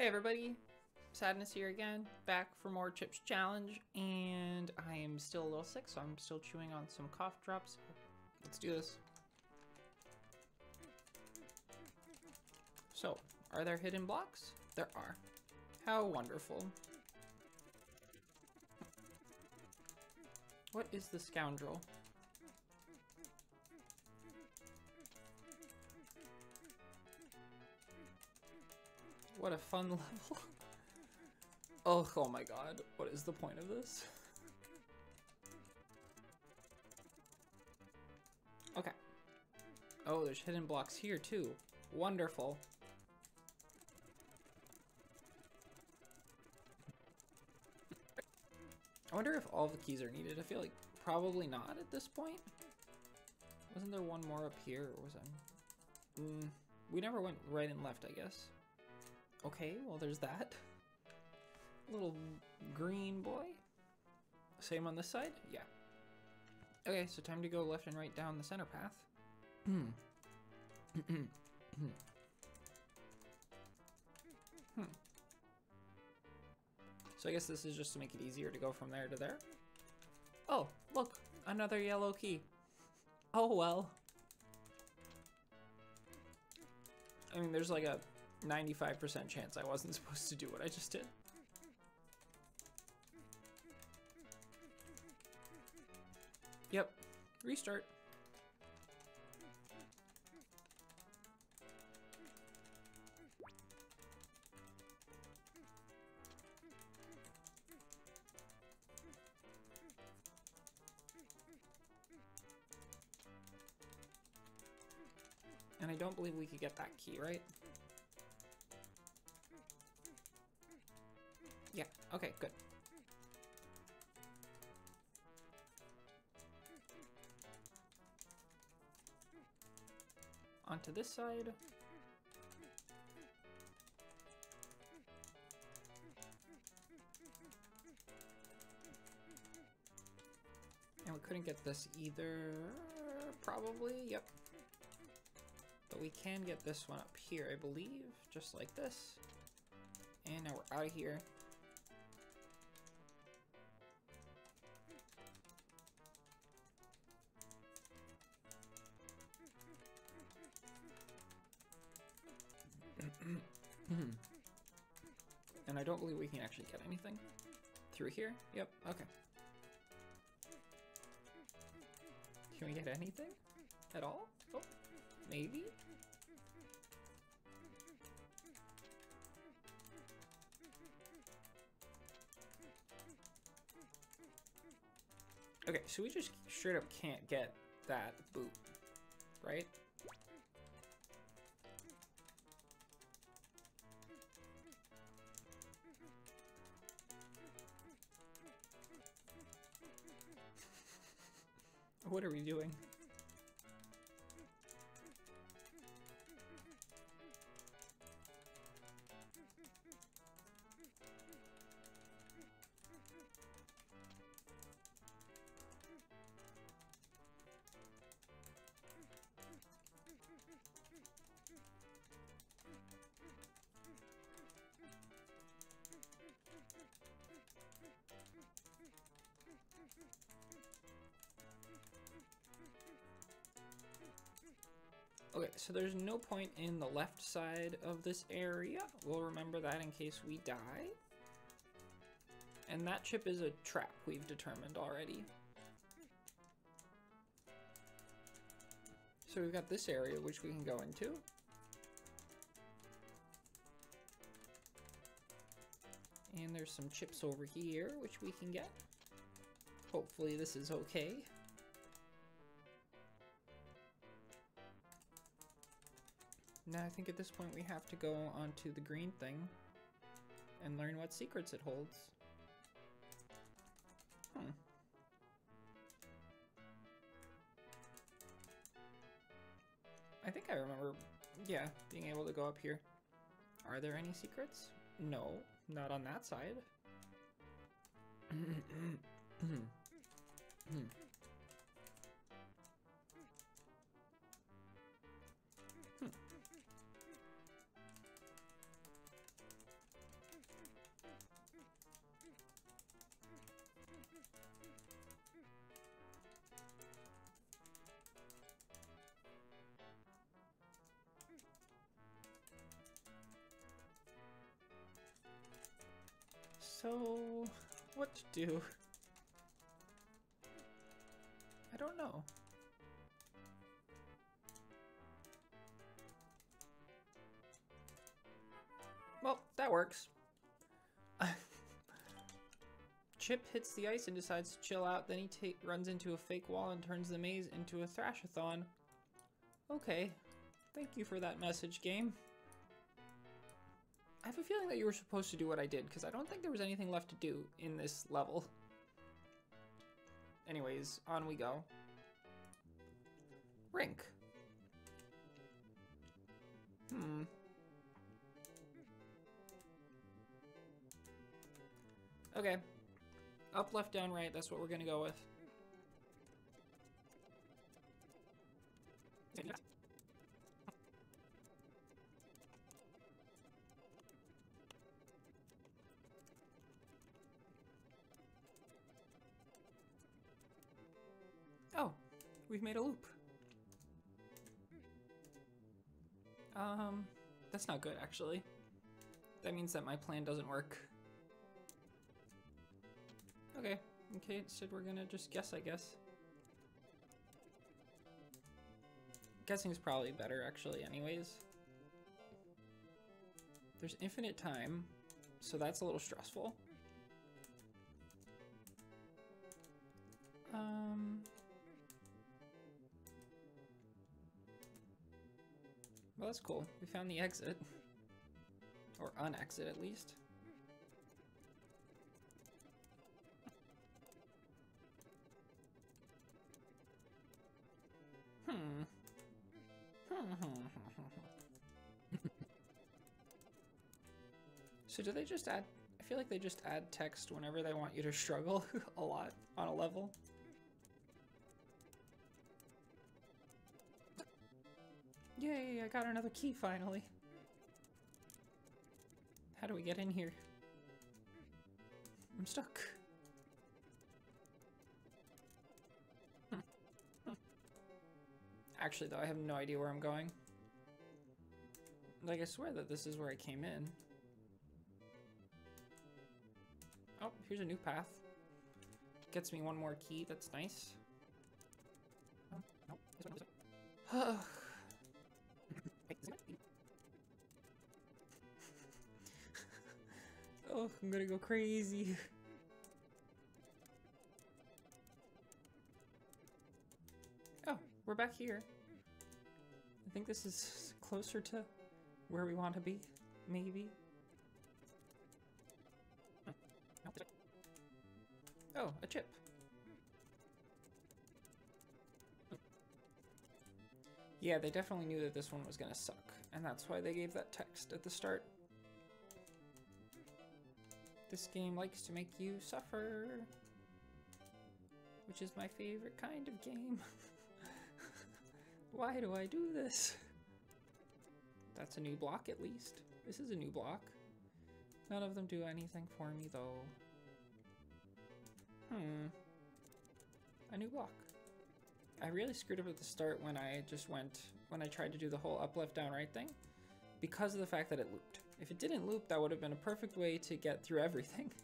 Hey everybody, Sadness here again, back for more Chips Challenge, and I am still a little sick, so I'm still chewing on some cough drops. Let's do this. So, are there hidden blocks? There are. How wonderful. What is the scoundrel? What a fun level. oh, oh my god. What is the point of this? Okay. Oh, there's hidden blocks here too. Wonderful. I wonder if all the keys are needed. I feel like probably not at this point. Wasn't there one more up here, or was I? Mm, we never went right and left, I guess. Okay, well there's that. Little green boy. Same on this side? Yeah. Okay, so time to go left and right down the center path. Hmm. hmm. So I guess this is just to make it easier to go from there to there. Oh, look, another yellow key. Oh well. I mean, there's like a 95% chance I wasn't supposed to do what I just did. Yep, restart. And I don't believe we could get that key, right? Yeah, okay, good. Onto this side. And we couldn't get this either, probably, yep. But we can get this one up here, I believe, just like this. And now we're out of here. Anything through here. Yep, okay. Can we get anything at all? Oh, maybe? Okay, so we just straight up can't get that boot, right? There's no point in the left side of this area. We'll remember that in case we die. And that chip is a trap, we've determined already. So we've got this area which we can go into. And there's some chips over here which we can get. Hopefully this is okay. Now I think at this point we have to go onto the green thing and learn what secrets it holds. Hmm. I think I remember, yeah, being able to go up here. Are there any secrets? No, not on that side. Hmm. Hmm. Hmm. So, what to do? I don't know. Well, that works. Chip hits the ice and decides to chill out, then he runs into a fake wall and turns the maze into a thrashathon. Okay, thank you for that message, game. I have a feeling that you were supposed to do what I did, because I don't think there was anything left to do in this level. Anyways, on we go. Rink. Hmm. Okay. Up, left, down, right. That's what we're gonna go with. Made a loop. Um, that's not good, actually. That means that my plan doesn't work. Okay, okay, said we're gonna just guess, I guess. Guessing is probably better, actually, anyways. There's infinite time, so that's a little stressful. That's cool. We found the exit. Or an exit, at least. Hmm. so do they just add... I feel like they just add text whenever they want you to struggle a lot on a level. Yay, I got another key finally. How do we get in here? I'm stuck. Actually, though, I have no idea where I'm going. Like, I swear that this is where I came in. Oh, here's a new path. Gets me one more key, that's nice. Oh, I'm gonna go crazy. Oh, we're back here. I think this is closer to where we want to be, maybe. Oh, a chip. Yeah, they definitely knew that this one was gonna suck, and that's why they gave that text at the start. This game likes to make you suffer, which is my favorite kind of game. why do I do this? That's a new block at least. This is a new block. None of them do anything for me though. Hmm. A new block. I really screwed up at the start when I just went, when I tried to do the whole up, left, down, right thing. Because of the fact that it looped. If it didn't loop, that would have been a perfect way to get through everything.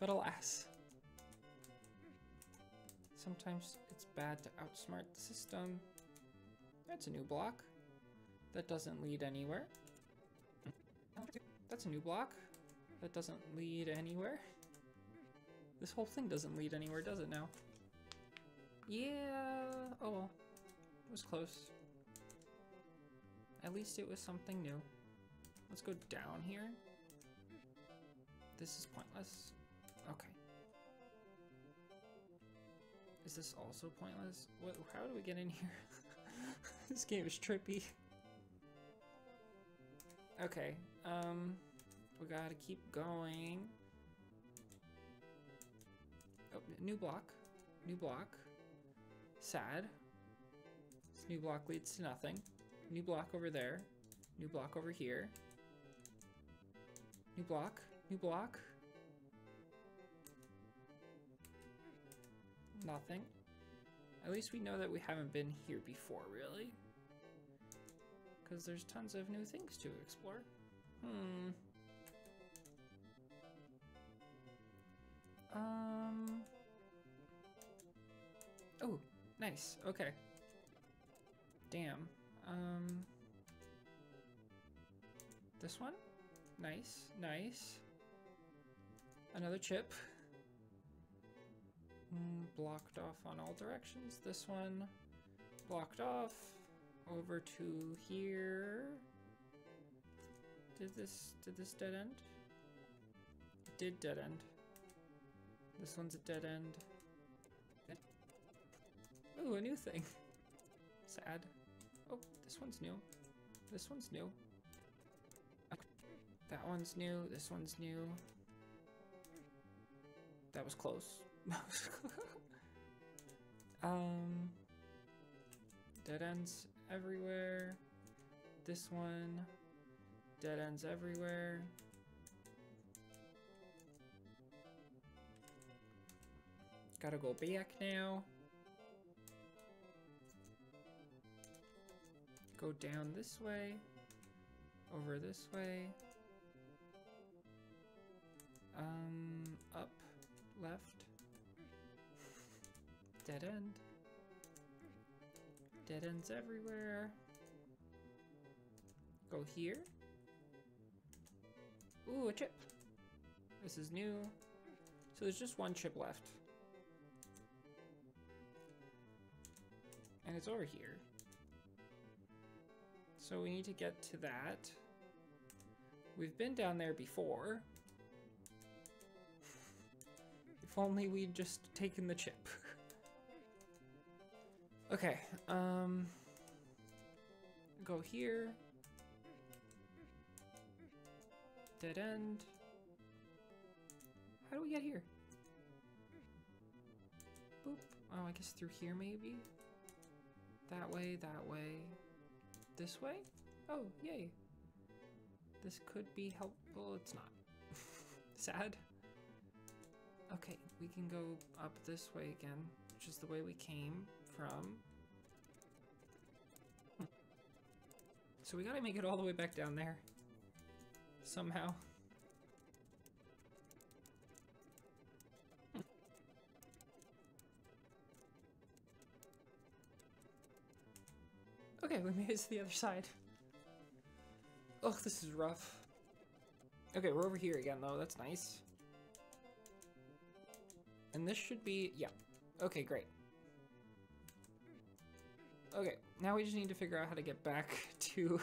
But alas. Sometimes it's bad to outsmart the system. That's a new block. That doesn't lead anywhere. That's a new block. That doesn't lead anywhere. This whole thing doesn't lead anywhere, does it now? Yeah, oh well. It was close. At least it was something new. Let's go down here. This is pointless. Okay. Is this also pointless? What, how do we get in here? this game is trippy. Okay, um, we gotta keep going. Oh, new block. New block. Sad. This new block leads to nothing. New block over there. New block over here. New block, new block. Nothing. At least we know that we haven't been here before, really. Because there's tons of new things to explore. Hmm. Um... Oh, nice. Okay. Damn. Um... This one? Nice. Nice. Another chip. Mm, blocked off on all directions. This one blocked off. Over to here. Did this did this dead end? It did dead end. This one's a dead end. Ooh, a new thing. Sad. Oh, this one's new. This one's new. That one's new. This one's new. That was close. um, dead ends everywhere. This one, dead ends everywhere. Gotta go back now. Go down this way. Over this way. Um, up, left. Dead end. Dead ends everywhere. Go here. Ooh, a chip. This is new. So there's just one chip left. And it's over here. So we need to get to that. We've been down there before. If only we'd just taken the chip. okay, um... Go here. Dead end. How do we get here? Boop. Oh, I guess through here maybe? That way, that way. This way? Oh, yay. This could be helpful. It's not. Sad. Okay, we can go up this way again, which is the way we came from. So we gotta make it all the way back down there. Somehow. Okay, we made it to the other side. Oh, this is rough. Okay, we're over here again, though. That's nice. And this should be... Yeah. Okay, great. Okay, now we just need to figure out how to get back to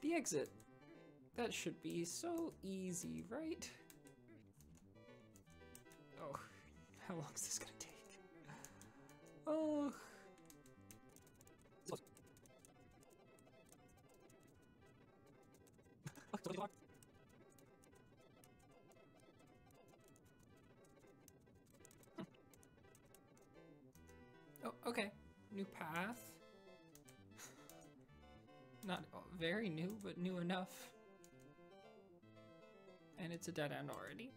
the exit. That should be so easy, right? Oh, how long is this gonna take? Oh... okay. New path. Not very new, but new enough. And it's a dead end already.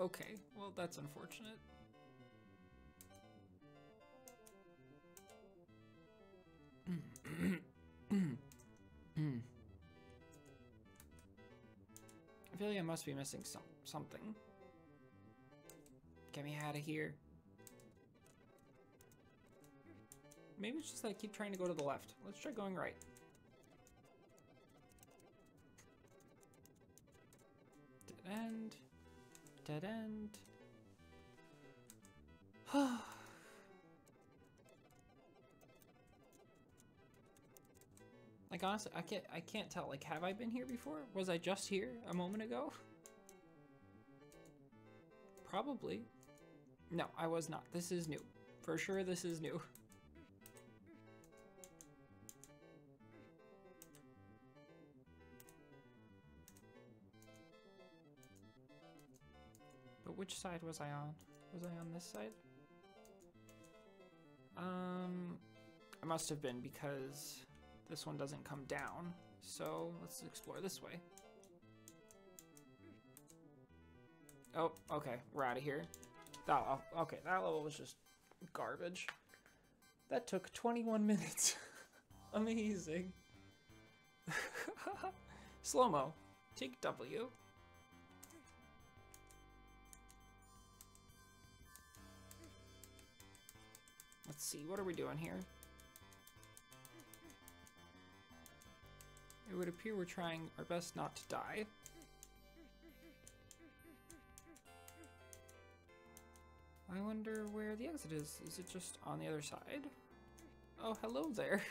Okay, well that's unfortunate. I feel like I must be missing some something. Get me out of here. Maybe it's just that I keep trying to go to the left. Let's try going right. Dead end. Dead end. like honestly, I can't I can't tell. Like have I been here before? Was I just here a moment ago? Probably. No, I was not. This is new. For sure this is new. But which side was I on? Was I on this side? Um, I must have been because this one doesn't come down. So let's explore this way. Oh, okay, we're out of here. That, okay, that level was just garbage. That took 21 minutes. Amazing. Slow-mo. Take W. Let's see, what are we doing here? It would appear we're trying our best not to die. I wonder where the exit is. Is it just on the other side? Oh, hello there.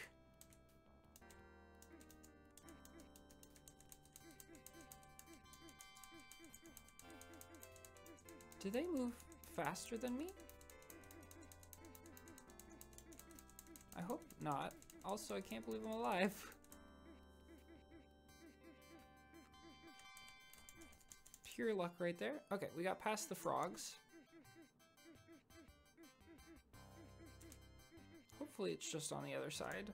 Do they move faster than me? I hope not. Also, I can't believe I'm alive. Pure luck right there. Okay, we got past the frogs. Hopefully it's just on the other side.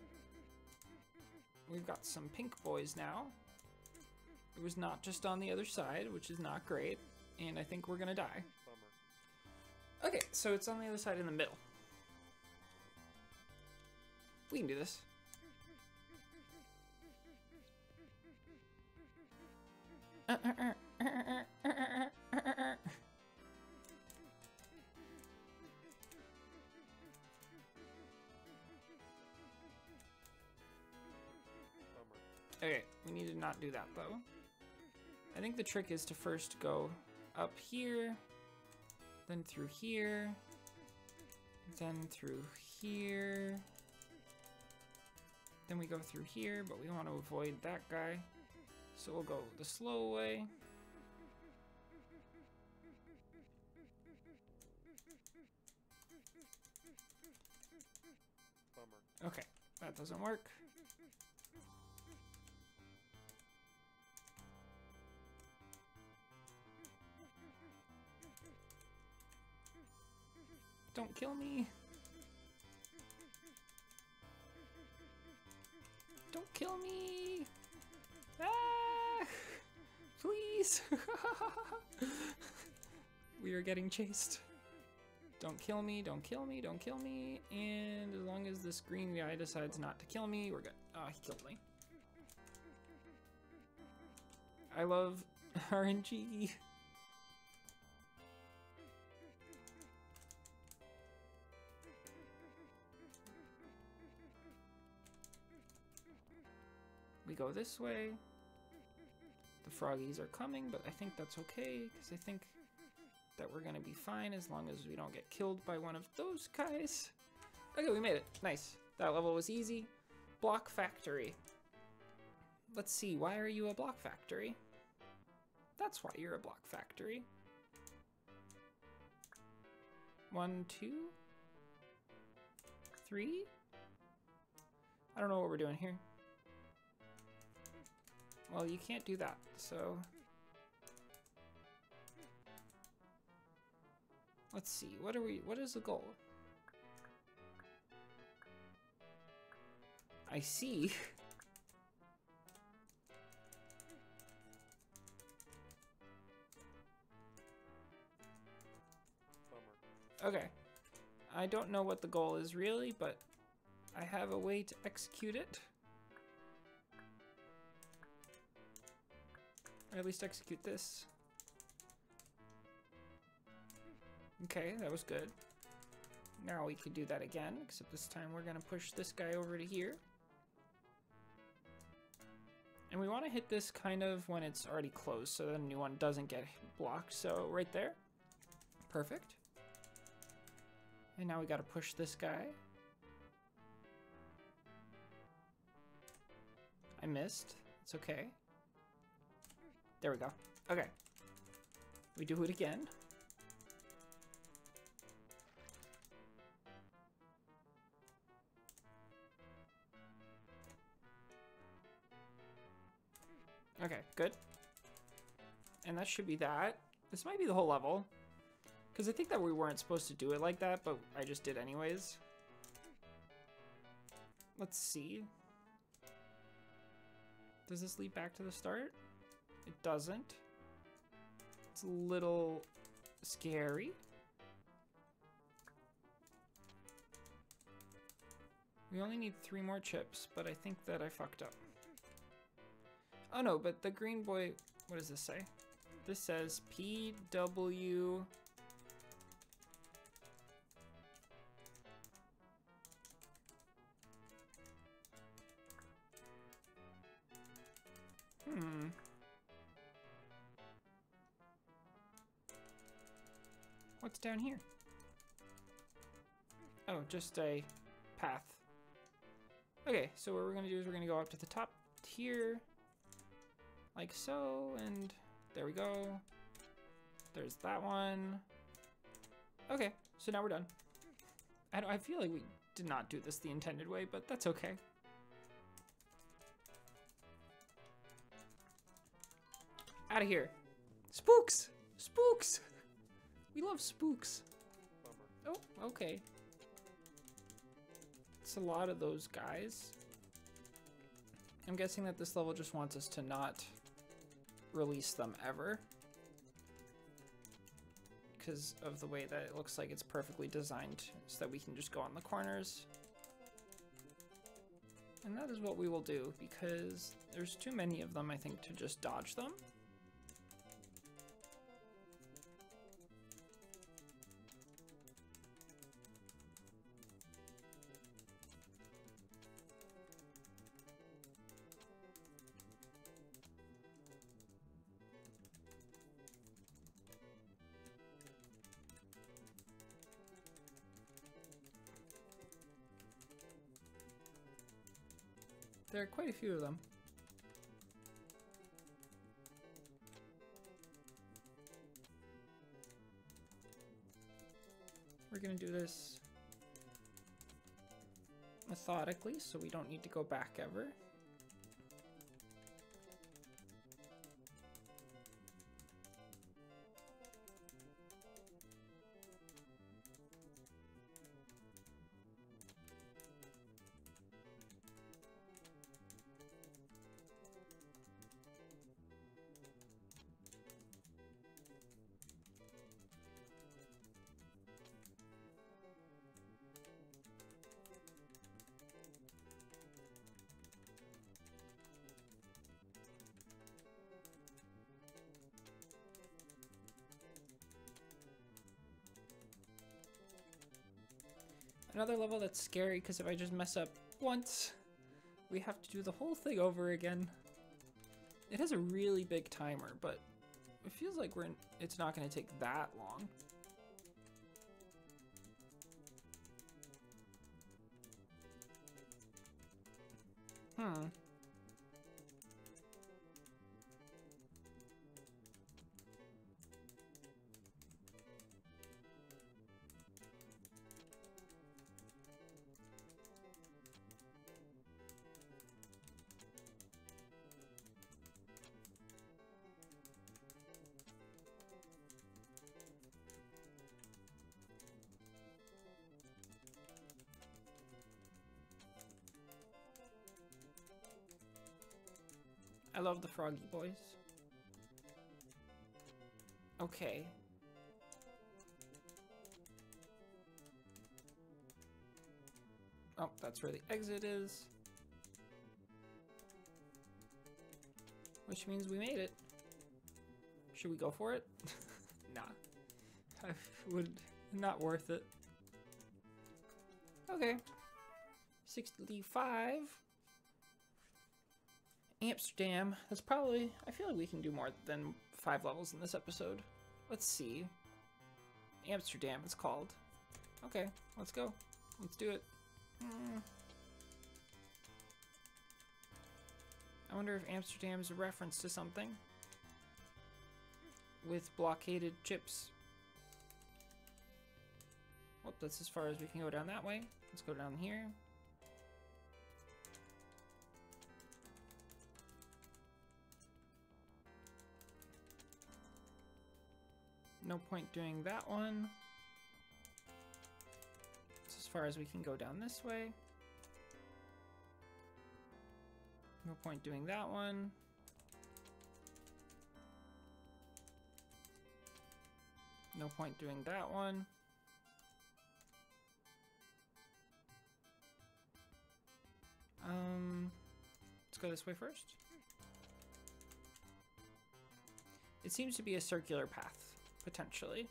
We've got some pink boys now. It was not just on the other side, which is not great. And I think we're gonna die. Okay, so it's on the other side in the middle. We can do this. Okay, we need to not do that though. I think the trick is to first go up here, then through here, then through here. Then we go through here, but we want to avoid that guy. So we'll go the slow way. Okay, that doesn't work. Don't kill me. Me. Ah! Please. we are getting chased. Don't kill me, don't kill me, don't kill me. And as long as this green guy decides not to kill me, we're good. Oh, he killed me. I love RNG. Go this way. The froggies are coming, but I think that's okay, because I think that we're gonna be fine as long as we don't get killed by one of those guys. Okay, we made it. Nice. That level was easy. Block Factory. Let's see, why are you a block factory? That's why you're a block factory. One, two, three? I don't know what we're doing here. Well, you can't do that, so... Let's see, what are we, what is the goal? I see. okay. I don't know what the goal is really, but I have a way to execute it. At least execute this. Okay, that was good. Now we could do that again, except this time we're gonna push this guy over to here. And we want to hit this kind of when it's already closed so the new one doesn't get blocked. So right there. Perfect. And now we got to push this guy. I missed. It's okay. There we go. Okay. We do it again. Okay, good. And that should be that. This might be the whole level. Because I think that we weren't supposed to do it like that, but I just did anyways. Let's see. Does this lead back to the start? It doesn't. It's a little scary. We only need three more chips, but I think that I fucked up. Oh no, but the green boy, what does this say? This says PW What's down here? Oh, just a path. Okay, so what we're gonna do is we're gonna go up to the top here, like so, and there we go. There's that one. Okay, so now we're done. I, I feel like we did not do this the intended way, but that's okay. Out of here. Spooks! Spooks! We love spooks. Oh, okay. It's a lot of those guys. I'm guessing that this level just wants us to not release them ever. Because of the way that it looks like it's perfectly designed so that we can just go on the corners. And that is what we will do because there's too many of them, I think, to just dodge them. There are quite a few of them. We're gonna do this methodically so we don't need to go back ever. Another level that's scary because if I just mess up once, we have to do the whole thing over again. It has a really big timer, but it feels like we're in, it's not going to take that long. Hmm. I love the Froggy Boys. Okay. Oh, that's where the exit is. Which means we made it. Should we go for it? nah. I would not worth it. Okay. 65. Amsterdam. That's probably... I feel like we can do more than five levels in this episode. Let's see. Amsterdam, it's called. Okay, let's go. Let's do it. Mm. I wonder if Amsterdam is a reference to something. With blockaded chips. Well, that's as far as we can go down that way. Let's go down here. No point doing that one. It's as far as we can go down this way. No point doing that one. No point doing that one. Um, let's go this way first. It seems to be a circular path potentially.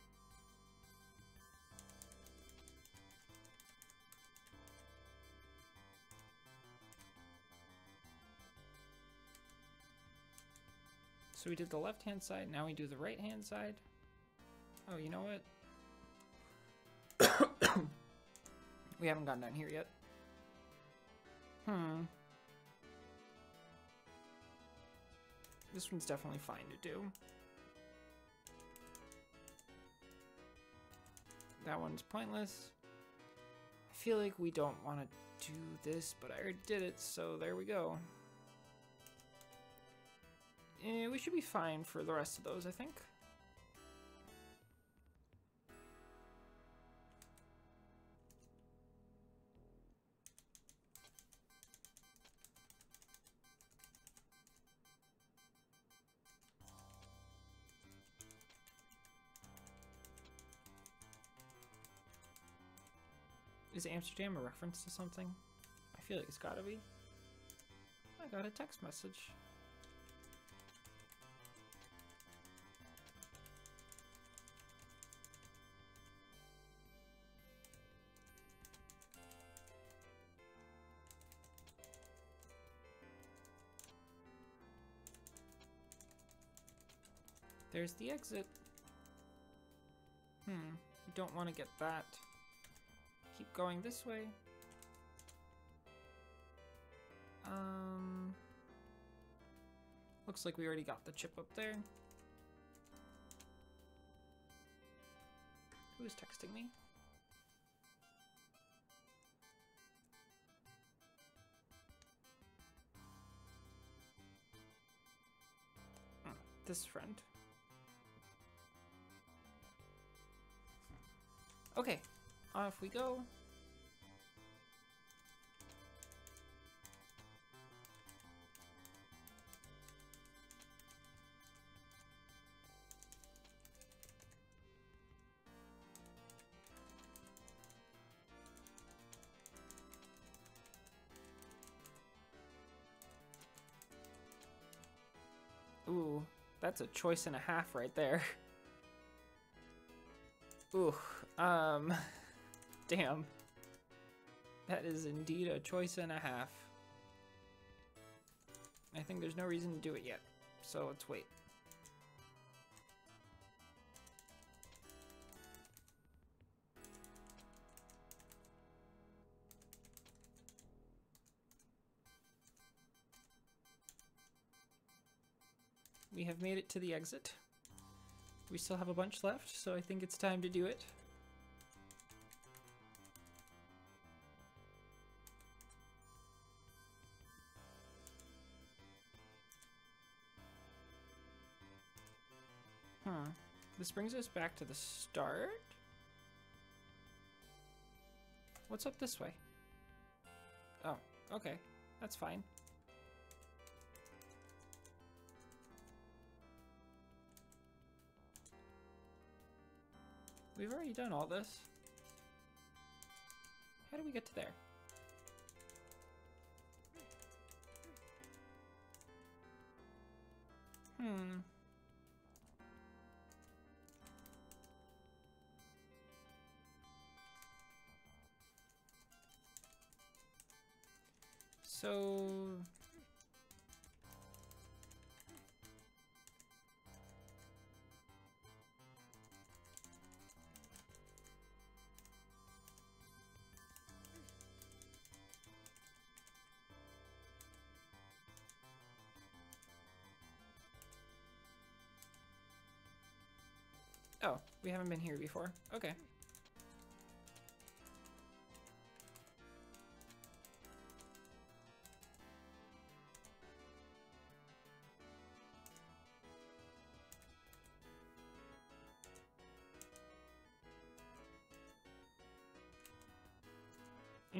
So we did the left-hand side, now we do the right-hand side. Oh, you know what? we haven't gone down here yet. Hmm. This one's definitely fine to do. That one's pointless. I feel like we don't want to do this, but I already did it, so there we go. Eh, we should be fine for the rest of those, I think. Is Amsterdam a reference to something? I feel like it's gotta be. I got a text message. There's the exit. Hmm, we don't want to get that. Keep going this way. Um, looks like we already got the chip up there. Who is texting me? Hmm, this friend. Off we go. Ooh, that's a choice and a half right there. Ooh, um... Damn. That is indeed a choice and a half. I think there's no reason to do it yet, so let's wait. We have made it to the exit. We still have a bunch left, so I think it's time to do it. This brings us back to the start? What's up this way? Oh, okay. That's fine. We've already done all this. How do we get to there? Hmm. So... Oh, we haven't been here before. Okay.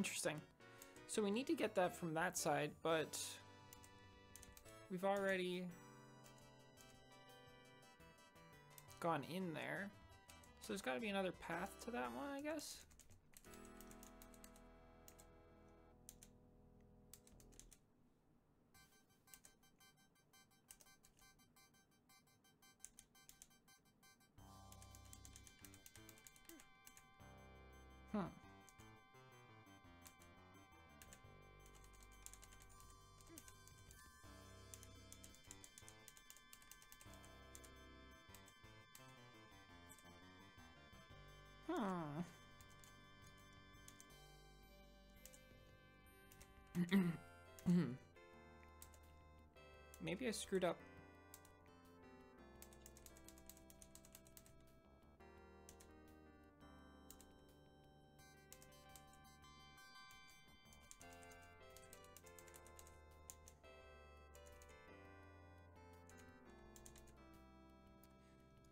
Interesting. So we need to get that from that side, but we've already gone in there. So there's got to be another path to that one, I guess. Maybe I screwed up.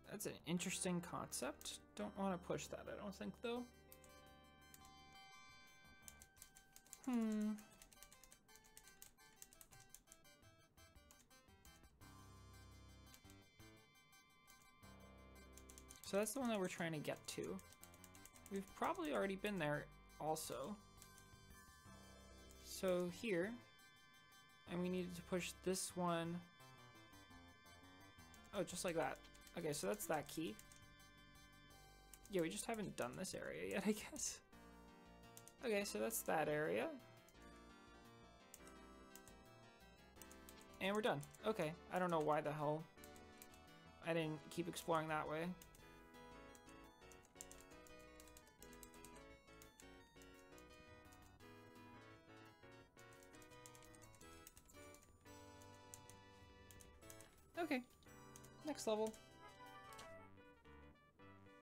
That's an interesting concept. Don't want to push that, I don't think, though. Hmm. So that's the one that we're trying to get to. We've probably already been there also. So here, and we needed to push this one. Oh, just like that. Okay, so that's that key. Yeah, we just haven't done this area yet, I guess. Okay, so that's that area. And we're done. Okay, I don't know why the hell I didn't keep exploring that way. Okay, next level.